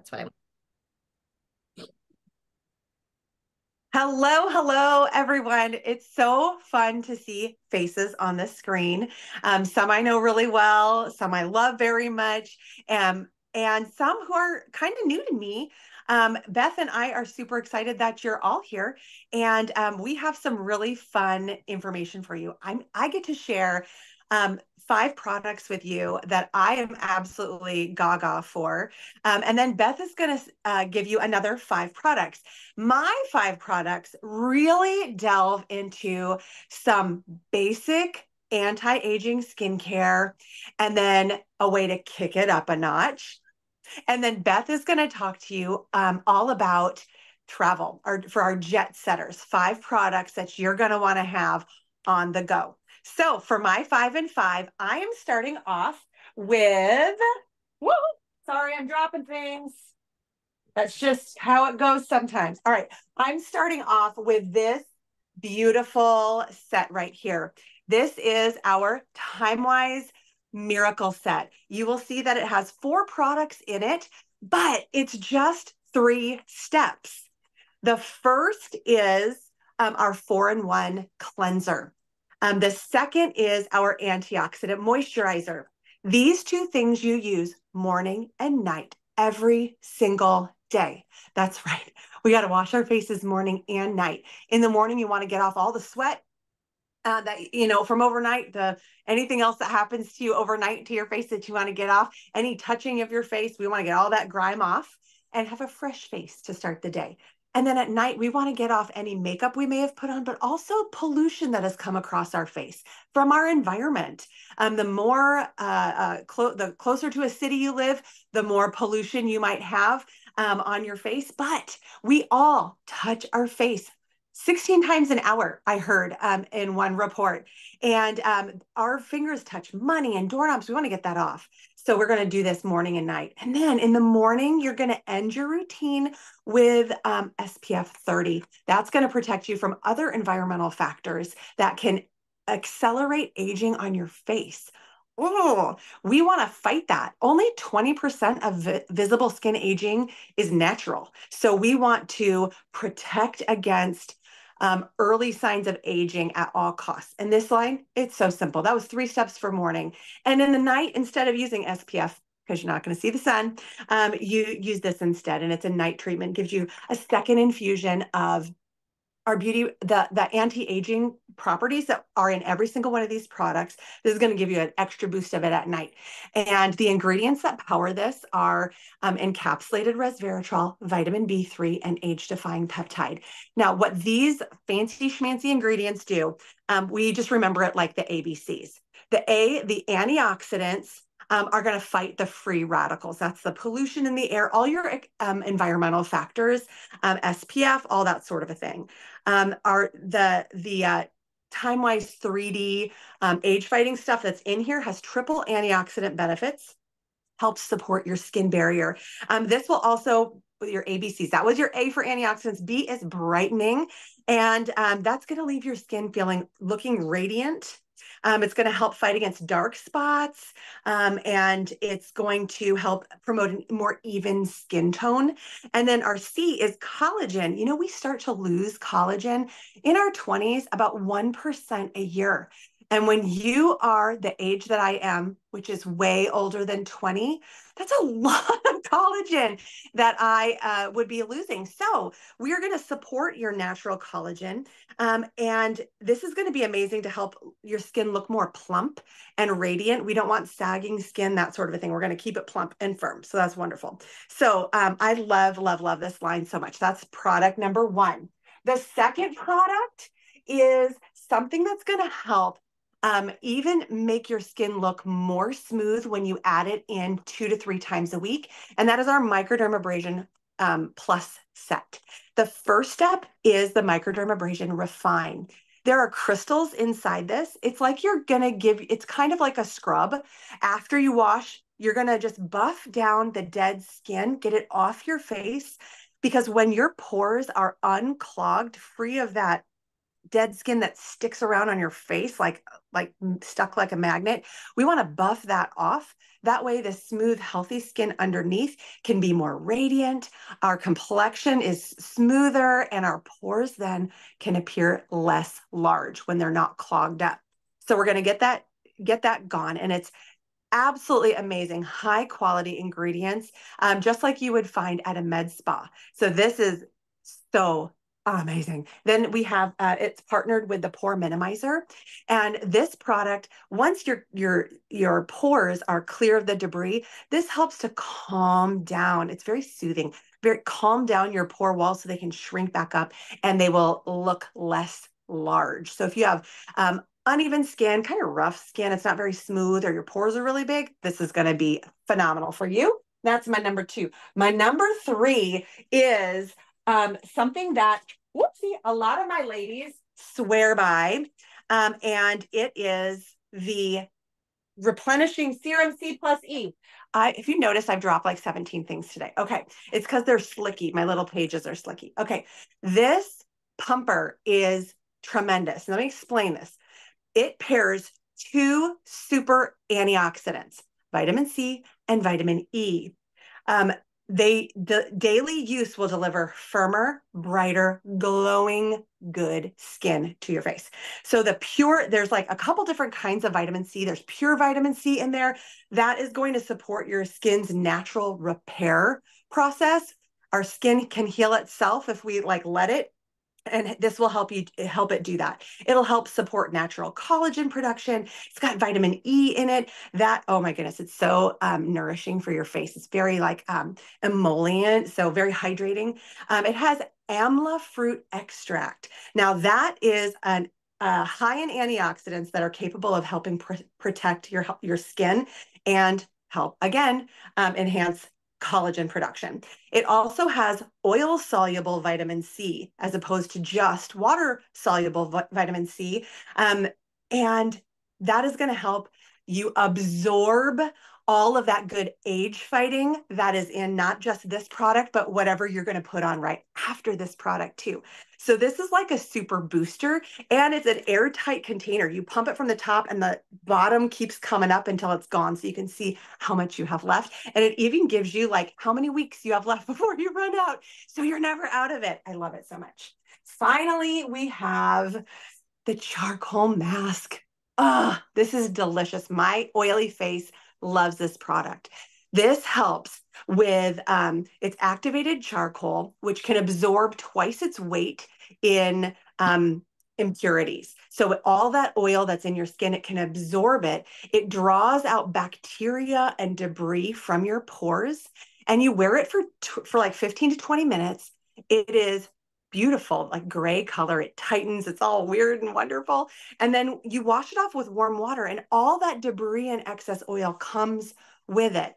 That's why. Hello, hello, everyone. It's so fun to see faces on the screen. Um, some I know really well, some I love very much, um, and some who are kind of new to me. Um, Beth and I are super excited that you're all here, and um, we have some really fun information for you. I'm I get to share um, five products with you that I am absolutely gaga for. Um, and then Beth is going to uh, give you another five products. My five products really delve into some basic anti aging skincare and then a way to kick it up a notch. And then Beth is going to talk to you um, all about travel or for our jet setters, five products that you're going to want to have on the go. So for my five and five, I am starting off with, whoa, sorry, I'm dropping things. That's just how it goes sometimes. All right, I'm starting off with this beautiful set right here. This is our TimeWise Miracle Set. You will see that it has four products in it, but it's just three steps. The first is um, our four in one cleanser. Um, the second is our antioxidant moisturizer. These two things you use morning and night every single day. That's right. We got to wash our faces morning and night. In the morning, you want to get off all the sweat uh, that you know from overnight to anything else that happens to you overnight to your face that you want to get off. Any touching of your face, we want to get all that grime off and have a fresh face to start the day. And then at night, we want to get off any makeup we may have put on, but also pollution that has come across our face from our environment. Um, the more, uh, uh, clo- the closer to a city you live, the more pollution you might have um, on your face. But we all touch our face 16 times an hour, I heard um, in one report. And um, our fingers touch money and doorknobs. We want to get that off. So we're going to do this morning and night. And then in the morning, you're going to end your routine with um, SPF 30. That's going to protect you from other environmental factors that can accelerate aging on your face. Oh, we want to fight that. Only 20% of vi- visible skin aging is natural. So we want to protect against um, early signs of aging at all costs. And this line, it's so simple. That was three steps for morning. And in the night, instead of using SPF, because you're not going to see the sun, um, you use this instead. And it's a night treatment, gives you a second infusion of our beauty, the, the anti-aging properties that are in every single one of these products. This is going to give you an extra boost of it at night. And the ingredients that power this are um, encapsulated resveratrol, vitamin B3, and age-defying peptide. Now, what these fancy schmancy ingredients do, um, we just remember it like the ABCs. The A, the antioxidants, um, are going to fight the free radicals. That's the pollution in the air, all your um, environmental factors, um, SPF, all that sort of a thing. Um, are the the uh, TimeWise 3D um, age fighting stuff that's in here has triple antioxidant benefits, helps support your skin barrier. Um, this will also your ABCs. That was your A for antioxidants. B is brightening, and that's going to leave your skin feeling looking radiant um, it's going to help fight against dark spots, um, and it's going to help promote a more even skin tone. And then our C is collagen. You know, we start to lose collagen in our 20s about 1% a year. And when you are the age that I am, which is way older than 20, that's a lot of collagen that I uh, would be losing. So we are going to support your natural collagen. Um, and this is going to be amazing to help your skin look more plump and radiant. We don't want sagging skin, that sort of a thing. We're going to keep it plump and firm. So that's wonderful. So um, I love, love, love this line so much. That's product number one. The second product is something that's going to help um, even make your skin look more smooth when you add it in two to three times a week. And that is our microdermabrasion um, plus set. The first step is the microdermabrasion refine. There are crystals inside this. It's like you're going to give, it's kind of like a scrub. After you wash, you're going to just buff down the dead skin, get it off your face. Because when your pores are unclogged, free of that dead skin that sticks around on your face like like stuck like a magnet we want to buff that off. That way the smooth healthy skin underneath can be more radiant our complexion is smoother and our pores then can appear less large when they're not clogged up. So we're going to get that get that gone and it's absolutely amazing high quality ingredients um, just like you would find at a med spa. So this is so amazing. Then we have uh, it's partnered with the pore minimizer, and this product once your your your pores are clear of the debris, this helps to calm down. It's very soothing. Very calm down your pore walls so they can shrink back up and they will look less large. So if you have um, uneven skin, kind of rough skin, it's not very smooth, or your pores are really big, this is going to be phenomenal for you. That's my number two. My number three is um, something that, whoopsie, a lot of my ladies swear by, um, and it is the replenishing serum C plus E. I, if you notice, I've dropped like 17 things today. Okay. It's because they're slicky. My little pages are slicky. Okay. This pumper is tremendous. Let me explain this. It pairs two super antioxidants, vitamin C and vitamin E. Um, they the daily use will deliver firmer brighter glowing good skin to your face. So the pure there's like a couple different kinds of vitamin c. There's pure vitamin c in there. That is going to support your skin's natural repair process. Our skin can heal itself if we like let it and this will help you help it do that. It'll help support natural collagen production. It's got vitamin e in it that oh my goodness it's so um, nourishing for your face. It's very like um, emollient so very hydrating. Um, it has amla fruit extract. Now that is an uh, high in antioxidants that are capable of helping pr- protect your your skin and help again um, enhance collagen production. It also has oil soluble vitamin C as opposed to just water soluble vitamin C. Um, and that is going to help you absorb all of that good age fighting that is in not just this product, but whatever you're going to put on right after this product, too. So, this is like a super booster and it's an airtight container. You pump it from the top, and the bottom keeps coming up until it's gone. So, you can see how much you have left. And it even gives you like how many weeks you have left before you run out. So, you're never out of it. I love it so much. Finally, we have the charcoal mask. Oh, this is delicious. My oily face loves this product. This helps with um, its activated charcoal, which can absorb twice its weight in um, impurities. So all that oil that's in your skin, it can absorb it. It draws out bacteria and debris from your pores, and you wear it for for like 15 to 20 minutes. It is beautiful, like gray color. It tightens, it's all weird and wonderful. And then you wash it off with warm water, and all that debris and excess oil comes with it.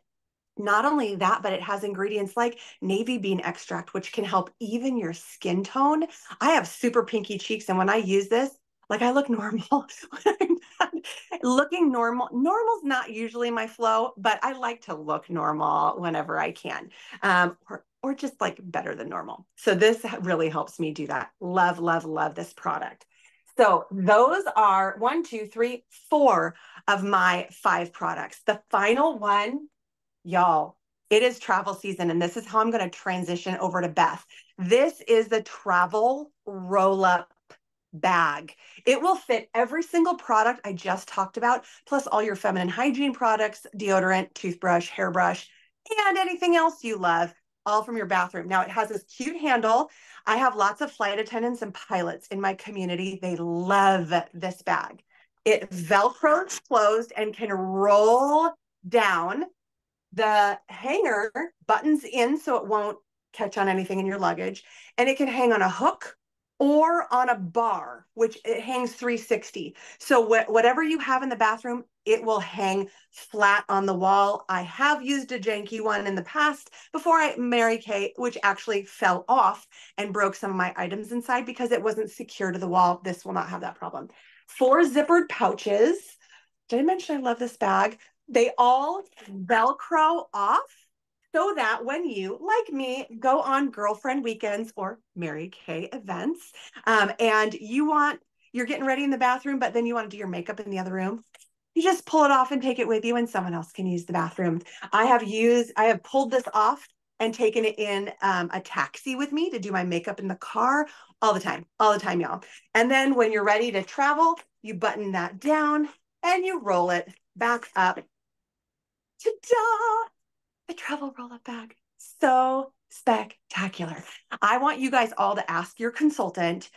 Not only that, but it has ingredients like navy bean extract, which can help even your skin tone. I have super pinky cheeks, and when I use this, like I look normal. Looking normal. Normal's not usually my flow, but I like to look normal whenever I can. Um, or or just like better than normal. So this really helps me do that. Love, love, love this product. So those are one, two, three, four of my five products. The final one, y'all, it is travel season. And this is how I'm going to transition over to Beth. This is the travel roll up bag. It will fit every single product I just talked about, plus all your feminine hygiene products, deodorant, toothbrush, hairbrush, and anything else you love all from your bathroom. Now it has this cute handle. I have lots of flight attendants and pilots in my community. They love this bag. It velcros closed and can roll down. The hanger buttons in so it won't catch on anything in your luggage. And it can hang on a hook or on a bar, which it hangs 360. So wh- whatever you have in the bathroom, it will hang flat on the wall. I have used a janky one in the past before I Mary Kay, which actually fell off and broke some of my items inside because it wasn't secure to the wall. This will not have that problem. Four zippered pouches. Did I mention I love this bag? They all Velcro off so that when you, like me, go on girlfriend weekends or Mary Kay events, um, and you want, you're getting ready in the bathroom, but then you want to do your makeup in the other room, you just pull it off and take it with you, and someone else can use the bathroom. I have used, I have pulled this off and taken it in um, a taxi with me to do my makeup in the car all the time, all the time, y'all. And then when you're ready to travel, you button that down and you roll it back up. Ta-da! The travel roll-up bag. So spectacular. I want you guys all to ask your consultant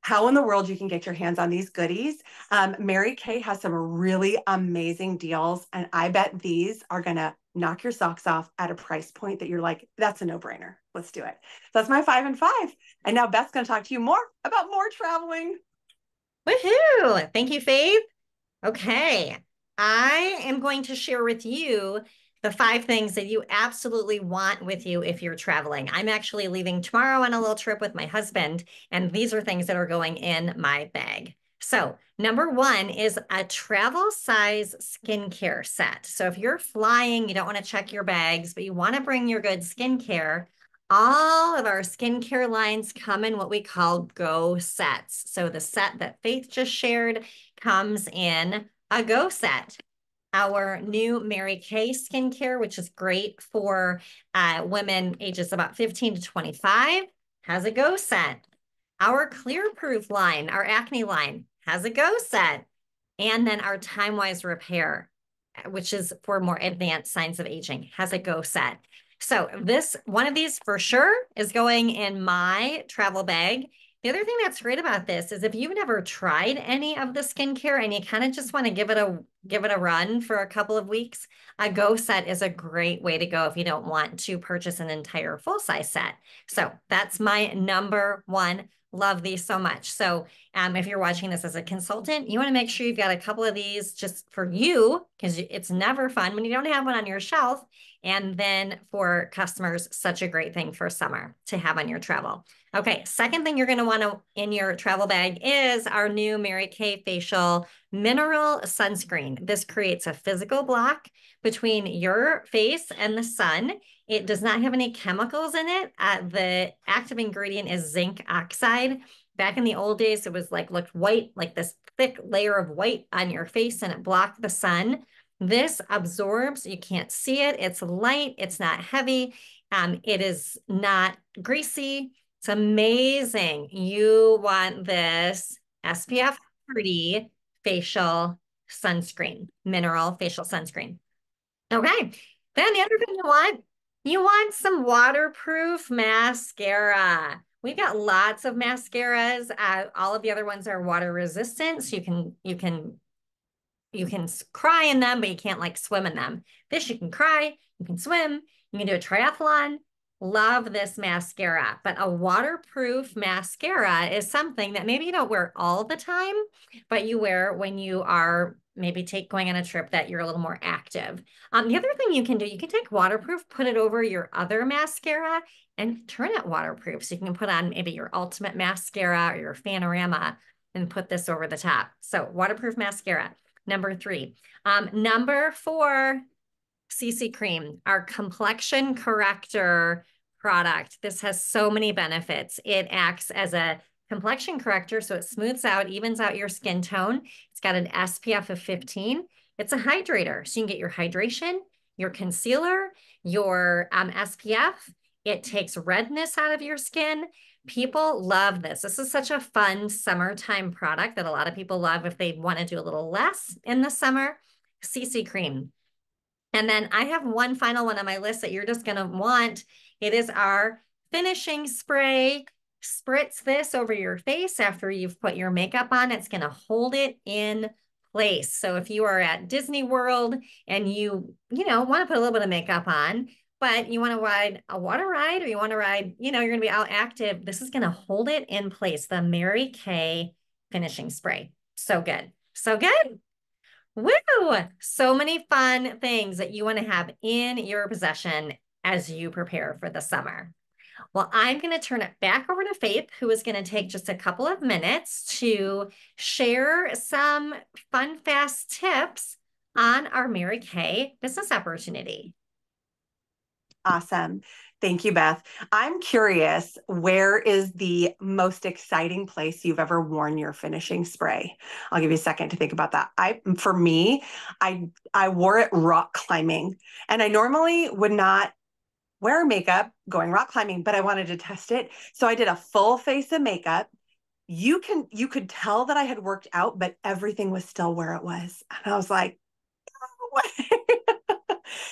how in the world you can get your hands on these goodies. Um, Mary Kay has some really amazing deals, and I bet these are going to knock your socks off at a price point that you're like, that's a no brainer. Let's do it. So that's my five and five. And now Beth's going to talk to you more about more traveling. Woohoo! Thank you, Faith. Okay. I am going to share with you the five things that you absolutely want with you if you're traveling. I'm actually leaving tomorrow on a little trip with my husband, and these are things that are going in my bag. So, number one is a travel size skincare set. So, if you're flying, you don't want to check your bags, but you want to bring your good skincare, all of our skincare lines come in what we call go sets. So, the set that Faith just shared comes in a go set. Our new Mary Kay skincare, which is great for uh, women ages about 15 to 25, has a go set. Our Clear Proof line, our acne line, has a go set. And then our Time Wise Repair, which is for more advanced signs of aging, has a go set. So this one of these for sure is going in my travel bag. The other thing that's great about this is if you've never tried any of the skincare and you kind of just want to give it a give it a run for a couple of weeks, a go set is a great way to go if you don't want to purchase an entire full size set. So that's my number one Love these so much. So um, if you're watching this as a consultant, you want to make sure you've got a couple of these just for you because it's never fun when you don't have one on your shelf. And then for customers, such a great thing for summer to have on your travel. Okay, second thing you're going to want to in your travel bag is our new Mary Kay Facial Mineral Sunscreen. This creates a physical block between your face and the sun. It does not have any chemicals in it. Uh, the active ingredient is zinc oxide. Back in the old days, it was like looked white, like this thick layer of white on your face and it blocked the sun. This absorbs, you can't see it. It's light, it's not heavy. Um, it is not greasy. It's amazing. You want this SPF 30 facial sunscreen, mineral facial sunscreen. Okay. Then the other thing you want, you want some waterproof mascara. We've got lots of mascaras. Uh, all of the other ones are water resistant, so you can you can you can cry in them, but you can't like swim in them. This you can cry, you can swim, you can do a triathlon. Love this mascara, but a waterproof mascara is something that maybe you don't wear all the time, but you wear when you are maybe take going on a trip that you're a little more active. Um, the other thing you can do, you can take waterproof, put it over your other mascara and turn it waterproof. So you can put on maybe your ultimate mascara or your Fanorama and put this over the top. So waterproof mascara, number three. Um, number four, CC cream, our complexion corrector product. This has so many benefits. It acts as a complexion corrector, so it smooths out, evens out your skin tone. It's got an SPF of 15. It's a hydrator, so you can get your hydration, your concealer, your um, SPF. It takes redness out of your skin. People love this. This is such a fun summertime product that a lot of people love if they want to do a little less in the summer. CC cream. And then I have one final one on my list that you're just going to want. It is our finishing spray spritz this over your face after you've put your makeup on. It's going to hold it in place. So if you are at Disney World and you, you know, want to put a little bit of makeup on, but you want to ride a water ride or you want to ride, you know, you're going to be out active, this is going to hold it in place. The Mary Kay finishing spray. So good. So good. Woo! So many fun things that you want to have in your possession as you prepare for the summer. Well, I'm going to turn it back over to Faith, who is going to take just a couple of minutes to share some fun, fast tips on our Mary Kay business opportunity. Awesome. Thank you, Beth. I'm curious, where is the most exciting place you've ever worn your finishing spray? I'll give you a second to think about that. I for me, I I wore it rock climbing. And I normally would not wear makeup going rock climbing, but I wanted to test it. So I did a full face of makeup. You can you could tell that I had worked out, but everything was still where it was. And I was like,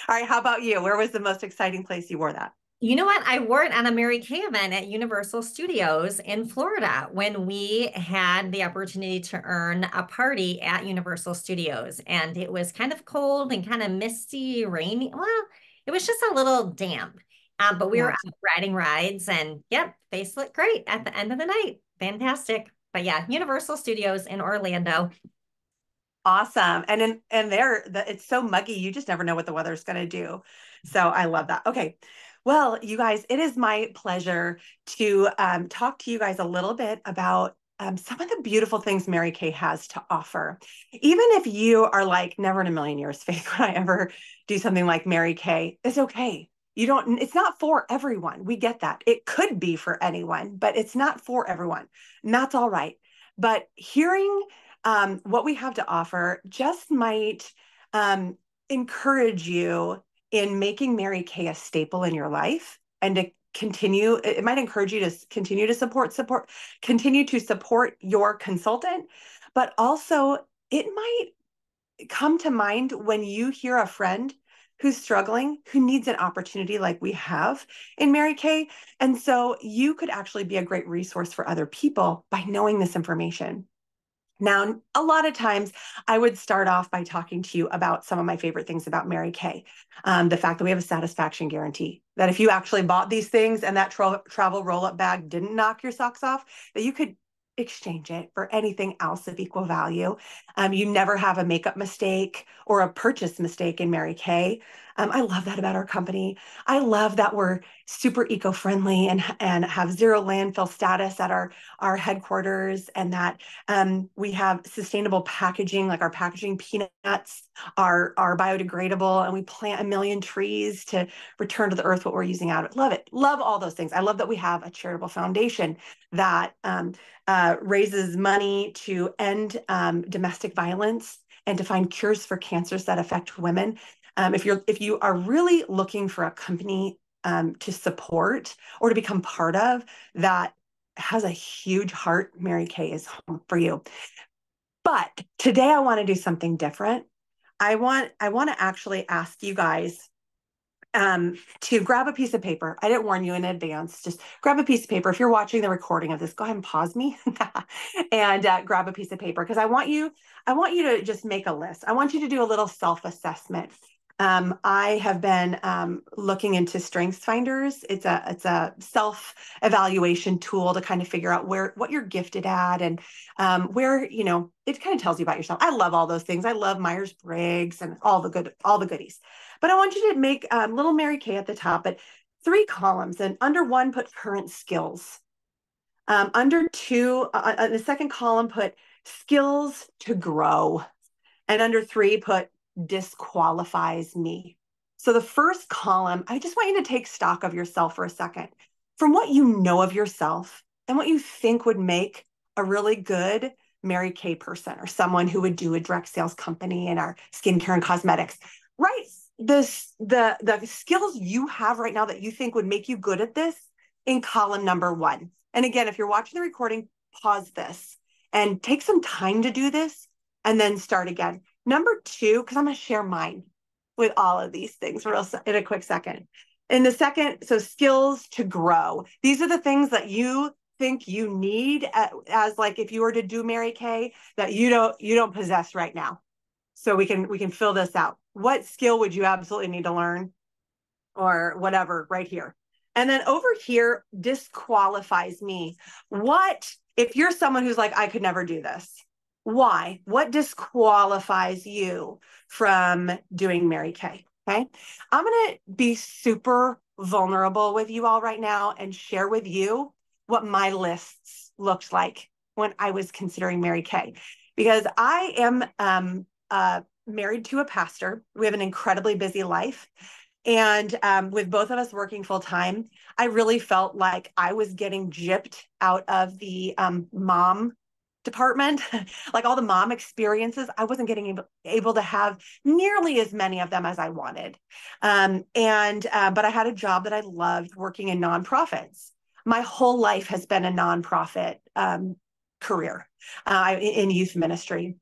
All right, how about you? Where was the most exciting place you wore that? You know what? I wore it on a Mary Kay event at Universal Studios in Florida when we had the opportunity to earn a party at Universal Studios. And it was kind of cold and kind of misty, rainy. Well, it was just a little damp. Um, but we yeah. were riding rides and yep, face looked great at the end of the night. Fantastic. But yeah, Universal Studios in Orlando. Awesome. And in and there the, it's so muggy, you just never know what the weather's gonna do. So I love that. Okay. Well, you guys, it is my pleasure to um, talk to you guys a little bit about um, some of the beautiful things Mary Kay has to offer. Even if you are like, never in a million years, Faith, would I ever do something like Mary Kay, it's okay. You don't, it's not for everyone. We get that. It could be for anyone, but it's not for everyone. And that's all right. But hearing um, what we have to offer just might um, encourage you in making Mary Kay a staple in your life and to continue it might encourage you to continue to support support continue to support your consultant but also it might come to mind when you hear a friend who's struggling who needs an opportunity like we have in Mary Kay and so you could actually be a great resource for other people by knowing this information now, a lot of times I would start off by talking to you about some of my favorite things about Mary Kay. Um, the fact that we have a satisfaction guarantee, that if you actually bought these things and that tra- travel roll up bag didn't knock your socks off, that you could exchange it for anything else of equal value. Um, you never have a makeup mistake or a purchase mistake in Mary Kay. Um, I love that about our company. I love that we're super eco-friendly and and have zero landfill status at our our headquarters, and that um, we have sustainable packaging, like our packaging peanuts are are biodegradable, and we plant a million trees to return to the earth what we're using out of it. Love it. Love all those things. I love that we have a charitable foundation that um, uh, raises money to end um, domestic violence and to find cures for cancers that affect women. Um, if you're if you are really looking for a company um, to support or to become part of that has a huge heart, Mary Kay is home for you. But today I want to do something different. I want I want to actually ask you guys um, to grab a piece of paper. I didn't warn you in advance. Just grab a piece of paper. If you're watching the recording of this, go ahead and pause me and uh, grab a piece of paper because I want you. I want you to just make a list. I want you to do a little self assessment. Um, I have been um, looking into Strengths Finders. It's a it's a self evaluation tool to kind of figure out where what you're gifted at and um, where you know it kind of tells you about yourself. I love all those things. I love Myers Briggs and all the good all the goodies. But I want you to make um, little Mary Kay at the top, but three columns, and under one put current skills. Um, under two, uh, uh, the second column put skills to grow, and under three put disqualifies me. So the first column, I just want you to take stock of yourself for a second. From what you know of yourself and what you think would make a really good Mary Kay person or someone who would do a direct sales company in our skincare and cosmetics. Write this the the skills you have right now that you think would make you good at this in column number one. And again, if you're watching the recording, pause this and take some time to do this and then start again. Number two, because I'm going to share mine with all of these things real in a quick second. In the second, so skills to grow. These are the things that you think you need as, as like if you were to do Mary Kay that you don't you don't possess right now. So we can we can fill this out. What skill would you absolutely need to learn or whatever right here? And then over here disqualifies me. What if you're someone who's like I could never do this? Why? What disqualifies you from doing Mary Kay? Okay. I'm going to be super vulnerable with you all right now and share with you what my lists looked like when I was considering Mary Kay. Because I am um, uh, married to a pastor. We have an incredibly busy life. And um, with both of us working full time, I really felt like I was getting gypped out of the um, mom department, like all the mom experiences, I wasn't getting able, able to have nearly as many of them as I wanted. Um, and, uh, but I had a job that I loved working in nonprofits. My whole life has been a nonprofit um, career uh, in youth ministry.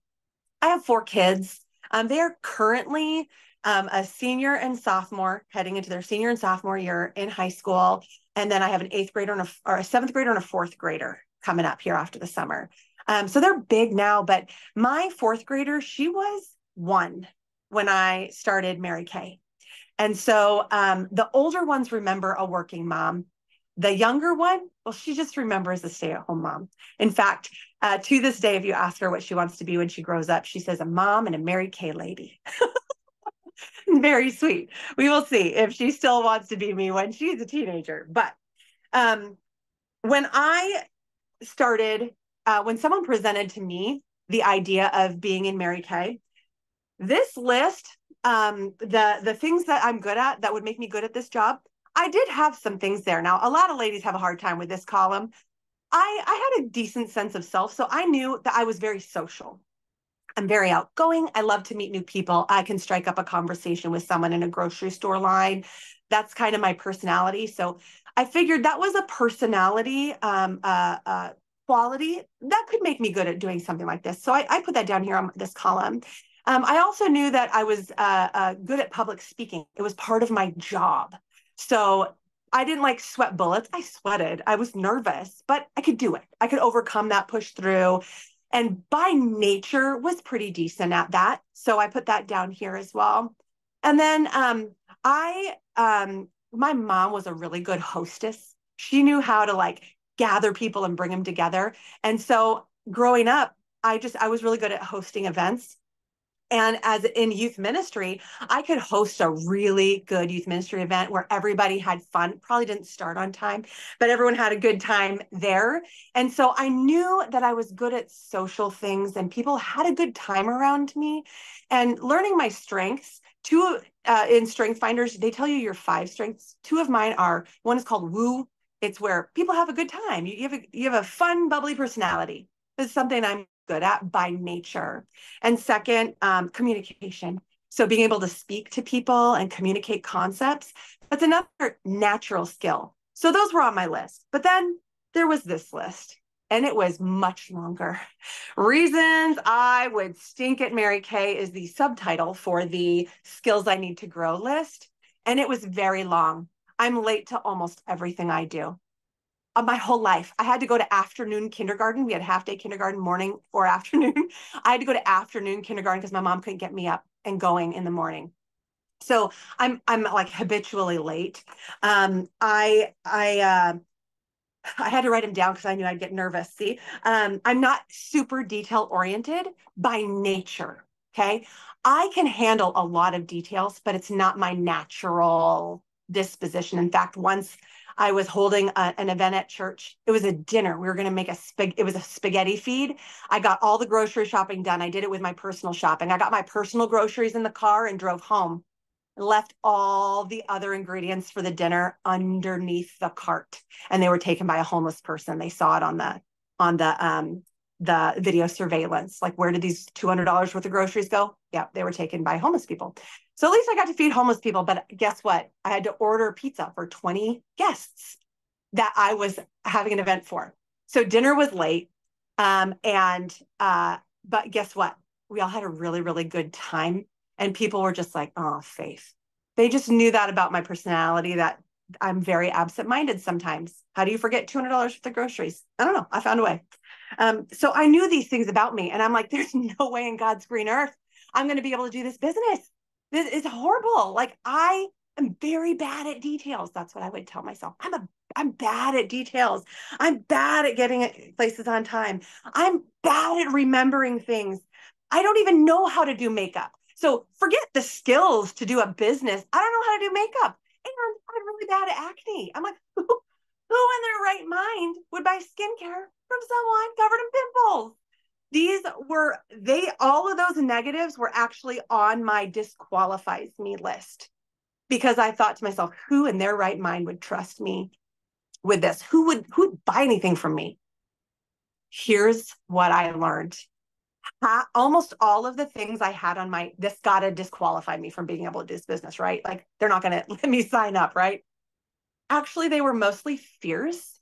I have four kids. Um, they're currently um, a senior and sophomore heading into their senior and sophomore year in high school. And then I have an eighth grader and a, or a seventh grader and a fourth grader coming up here after the summer. Um, so they're big now, but my fourth grader, she was one when I started Mary Kay. And so um, the older ones remember a working mom. The younger one, well, she just remembers a stay at home mom. In fact, uh, to this day, if you ask her what she wants to be when she grows up, she says a mom and a Mary Kay lady. Very sweet. We will see if she still wants to be me when she's a teenager. But um, when I started uh, when someone presented to me the idea of being in Mary Kay, this list, um, the the things that I'm good at that would make me good at this job, I did have some things there. Now, a lot of ladies have a hard time with this column. I, I had a decent sense of self, so I knew that I was very social. I'm very outgoing. I love to meet new people. I can strike up a conversation with someone in a grocery store line. That's kind of my personality. So I figured that was a personality um, uh, uh, quality, that could make me good at doing something like this. So I, I put that down here on this column. Um, I also knew that I was uh, uh, good at public speaking. It was part of my job. So I didn't like sweat bullets. I sweated. I was nervous, but I could do it. I could overcome that, push through. And by nature was pretty decent at that. So I put that down here as well. And then um, I, um, my mom was a really good hostess. She knew how to like gather people and bring them together. And so growing up, I just I was really good at hosting events. And as in youth ministry, I could host a really good youth ministry event where everybody had fun. Probably didn't start on time, but everyone had a good time there. And so I knew that I was good at social things and people had a good time around me. And learning my strengths, two uh, in Strength Finders, they tell you your five strengths. Two of mine are one is called Woo it's where people have a good time. You, have a, you have a fun, bubbly personality. Is something I'm good at by nature. And second, um, communication. So being able to speak to people and communicate concepts, that's another natural skill. So those were on my list. But then there was this list, and it was much longer. Reasons I would stink at Mary Kay is the subtitle for the skills I need to grow list. And it was very long. I'm late to almost everything I do. Uh, my whole life, I had to go to afternoon kindergarten. We had half day kindergarten, morning or afternoon. I had to go to afternoon kindergarten because my mom couldn't get me up and going in the morning. So I'm I'm like habitually late. Um, I I uh, I had to write them down because I knew I'd get nervous. See, um, I'm not super detail oriented by nature. Okay, I can handle a lot of details, but it's not my natural disposition. In fact, once I was holding a, an event at church. It was a dinner. We were going to make a spag. It was a spaghetti feed. I got all the grocery shopping done. I did it with my personal shopping. I got my personal groceries in the car and drove home. Left all the other ingredients for the dinner underneath the cart, and they were taken by a homeless person. They saw it on the on the um the video surveillance. Like, where did these two hundred dollars worth of groceries go? Yeah, they were taken by homeless people. So at least I got to feed homeless people. But guess what? I had to order pizza for 20 guests that I was having an event for. So dinner was late. Um, and uh, but guess what? We all had a really, really good time. And people were just like, oh, Faith. They just knew that about my personality that I'm very absent-minded sometimes. How do you forget $200 worth of groceries? I don't know. I found a way. Um, so I knew these things about me. And I'm like, there's no way in God's green earth I'm going to be able to do this business. This is horrible. Like I am very bad at details. That's what I would tell myself. I'm a I'm bad at details. I'm bad at getting places on time. I'm bad at remembering things. I don't even know how to do makeup. So forget the skills to do a business. I don't know how to do makeup. And I'm really bad at acne. I'm like, who, who in their right mind would buy skincare from someone covered in pimples? these were they all of those negatives were actually on my disqualifies me list because I thought to myself, who in their right mind would trust me with this? Who would who would buy anything from me? Here's what I learned. Ha- almost all of the things I had on my this gotta disqualify me from being able to do this business, right? Like they're not gonna let me sign up, right? Actually, they were mostly fears.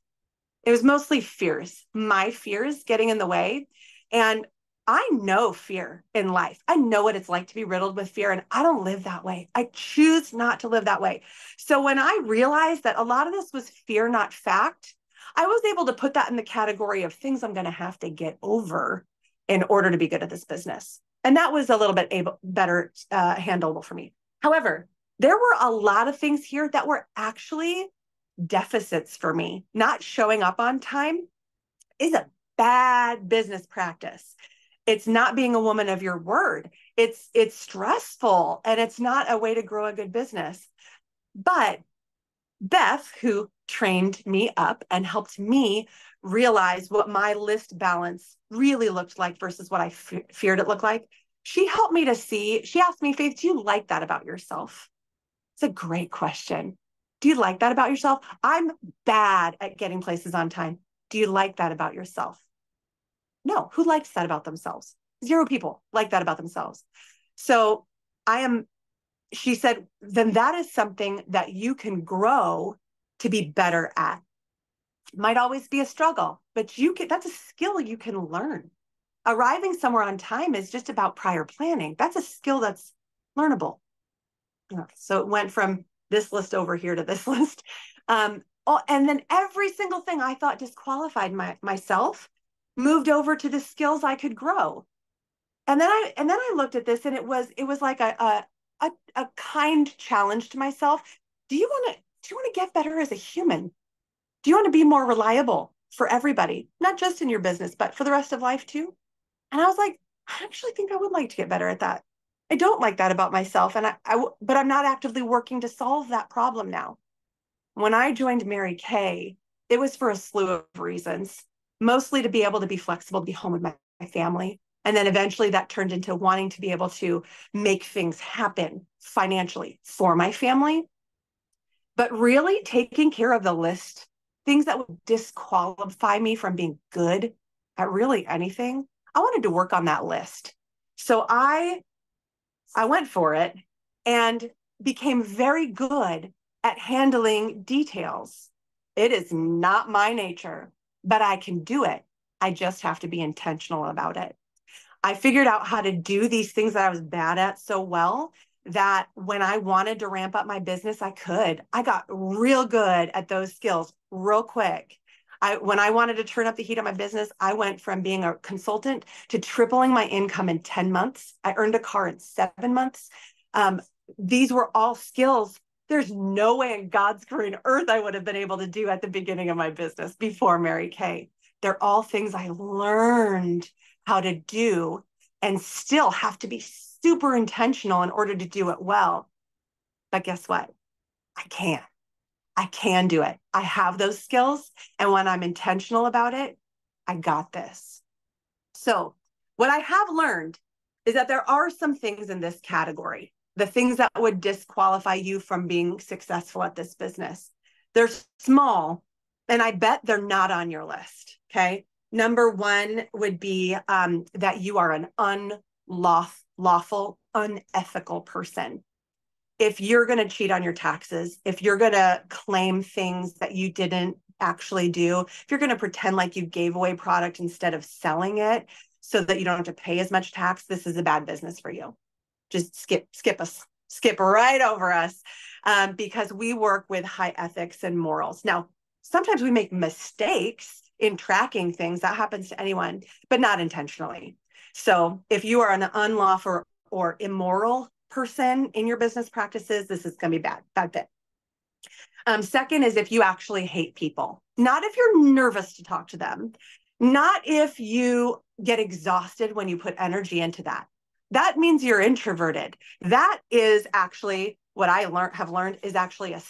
It was mostly fears, my fears getting in the way. And I know fear in life. I know what it's like to be riddled with fear, and I don't live that way. I choose not to live that way. So when I realized that a lot of this was fear, not fact, I was able to put that in the category of things I'm going to have to get over in order to be good at this business. And that was a little bit able, better uh, handleable for me. However, there were a lot of things here that were actually deficits for me. Not showing up on time is a bad business practice. It's not being a woman of your word. It's it's stressful and it's not a way to grow a good business. But beth who trained me up and helped me realize what my list balance really looked like versus what I feared it looked like she helped me to see she asked me faith do you like that about yourself? It's a great question do you like that about yourself i'm bad at getting places on time do you like that about yourself no, who likes that about themselves? Zero people like that about themselves. So I am, she said, then that is something that you can grow to be better at. Might always be a struggle, but you can, that's a skill you can learn. Arriving somewhere on time is just about prior planning. That's a skill that's learnable. So it went from this list over here to this list. Um, oh, and then every single thing I thought disqualified my, myself moved over to the skills I could grow. And then I and then I looked at this and it was it was like a a, a, a kind challenge to myself. Do you want to do you want to get better as a human? Do you want to be more reliable for everybody, not just in your business, but for the rest of life too? And I was like, I actually think I would like to get better at that. I don't like that about myself, and I, I but I'm not actively working to solve that problem now. When I joined Mary Kay, it was for a slew of reasons mostly to be able to be flexible, to be home with my, my family. And then eventually that turned into wanting to be able to make things happen financially for my family. But really taking care of the list, things that would disqualify me from being good at really anything, I wanted to work on that list. So I I went for it and became very good at handling details. It is not my nature but I can do it. I just have to be intentional about it. I figured out how to do these things that I was bad at so well that when I wanted to ramp up my business, I could. I got real good at those skills real quick. I, when I wanted to turn up the heat on my business, I went from being a consultant to tripling my income in 10 months. I earned a car in seven months. Um, these were all skills there's no way in God's green earth I would have been able to do at the beginning of my business before Mary Kay. They're all things I learned how to do and still have to be super intentional in order to do it well. But guess what? I can. I can do it. I have those skills. And when I'm intentional about it, I got this. So, what I have learned is that there are some things in this category the things that would disqualify you from being successful at this business. They're small, and I bet they're not on your list. Okay. Number one would be um, that you are an unlawful, unethical person. If you're going to cheat on your taxes, if you're going to claim things that you didn't actually do, if you're going to pretend like you gave away product instead of selling it so that you don't have to pay as much tax, this is a bad business for you. Just skip skip us skip right over us um, because we work with high ethics and morals. Now sometimes we make mistakes in tracking things that happens to anyone but not intentionally. So if you are an unlawful or immoral person in your business practices this is going to be bad bad fit um, second is if you actually hate people not if you're nervous to talk to them not if you get exhausted when you put energy into that that means you're introverted. That is actually what I learned have learned is actually a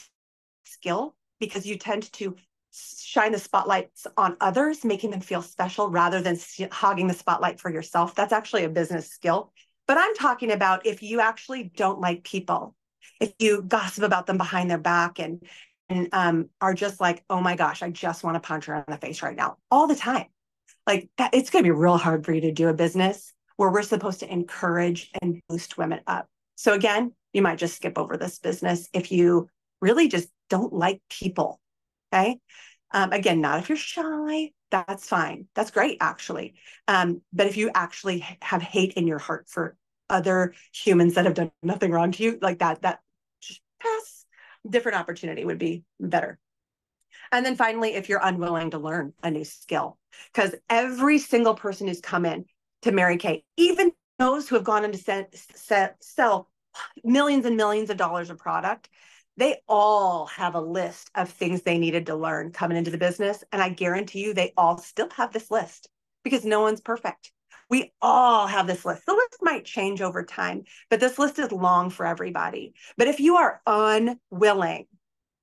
skill because you tend to shine the spotlights on others, making them feel special rather than hogging the spotlight for yourself. That's actually a business skill. But I'm talking about if you actually don't like people, if you gossip about them behind their back and and um, are just like, oh my gosh, I just want to punch her in the face right now, all the time. Like that, it's going to be real hard for you to do a business where we're supposed to encourage and boost women up. So again, you might just skip over this business if you really just don't like people. Okay. Um, again, not if you're shy, that's fine. That's great, actually. Um, but if you actually have hate in your heart for other humans that have done nothing wrong to you, like that, that pass. Different opportunity would be better. And then finally, if you're unwilling to learn a new skill, because every single person who's come in to Mary Kay, even those who have gone set, set, sell millions and millions of dollars of product, they all have a list of things they needed to learn coming into the business. And I guarantee you, they all still have this list because no one's perfect. We all have this list. The list might change over time, but this list is long for everybody. But if you are unwilling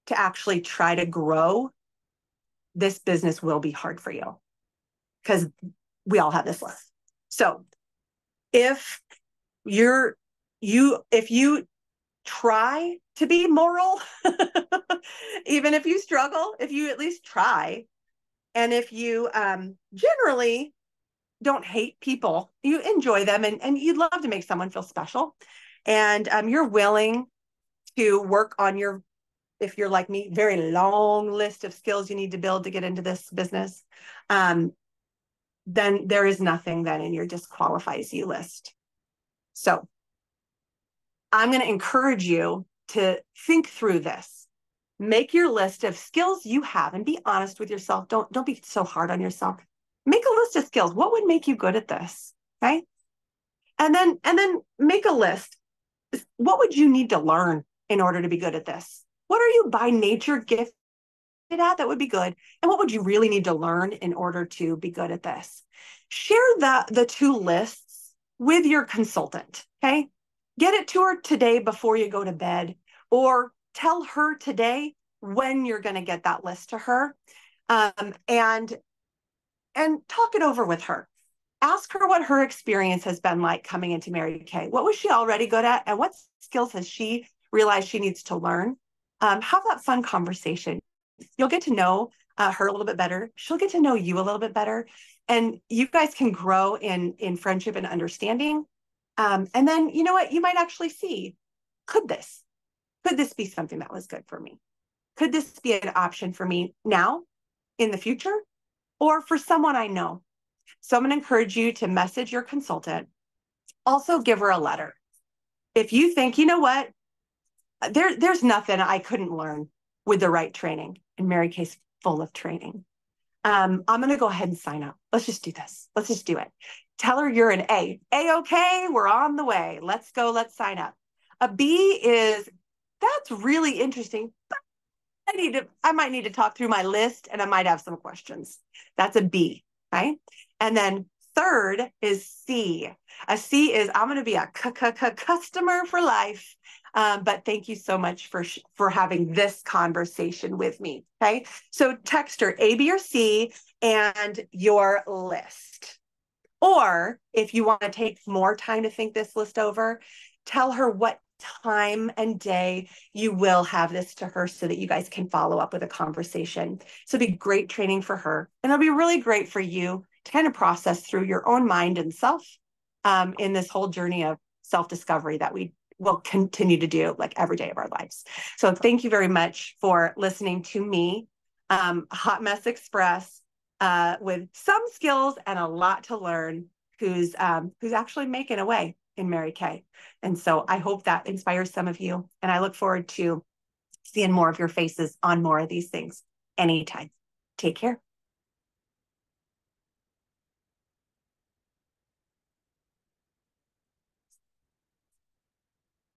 to actually try to grow, this business will be hard for you because we all have this list. So if you're you if you try to be moral, even if you struggle, if you at least try, and if you um, generally don't hate people, you enjoy them, and, and you'd love to make someone feel special, and um, you're willing to work on your, if you're like me, very long list of skills you need to build to get into this business, um, then there is nothing then in your disqualifies you list. So I'm going to encourage you to think through this. Make your list of skills you have and be honest with yourself. Don't don't be so hard on yourself. Make a list of skills. What would make you good at this? Okay? And then and then make a list. What would you need to learn in order to be good at this? What are you by nature gifted at that would be good? And what would you really need to learn in order to be good at this? Share the the two lists with your consultant, okay? Get it to her today before you go to bed, or tell her today when you're going to get that list to her, um, and and talk it over with her. Ask her what her experience has been like coming into Mary Kay. What was she already good at, and what skills has she realized she needs to learn? Um, have that fun conversation. You'll get to know uh, her a little bit better. She'll get to know you a little bit better, and you guys can grow in in friendship and understanding um, and then, you know what? You might actually see could this, could this be something that was good for me? Could this be an option for me now, in the future, or for someone I know? So I'm going to encourage you to message your consultant. Also, give her a letter. If you think, you know what, there, there's nothing I couldn't learn with the right training, and Mary Kay's full of training. Um, I'm going to go ahead and sign up. Let's just do this. Let's just do it. Tell her you're an A. A okay, we're on the way. Let's go, let's sign up. A B is that's really interesting, but I need to, I might need to talk through my list and I might have some questions. That's a B, right? And then third is C. A C is I'm going to be a customer for life. Um, but thank you so much for for having this conversation with me. Okay, so text her A, B, or C and your list. Or if you want to take more time to think this list over, tell her what time and day you will have this to her so that you guys can follow up with a conversation. So it'd be great training for her. And it'll be really great for you to kind of process through your own mind and self um, in this whole journey of self discovery that we will continue to do like every day of our lives. So thank you very much for listening to me, um, Hot Mess Express uh, with some skills and a lot to learn who's um, who's actually making a way in Mary Kay. And so I hope that inspires some of you. And I look forward to seeing more of your faces on more of these things anytime. Take care.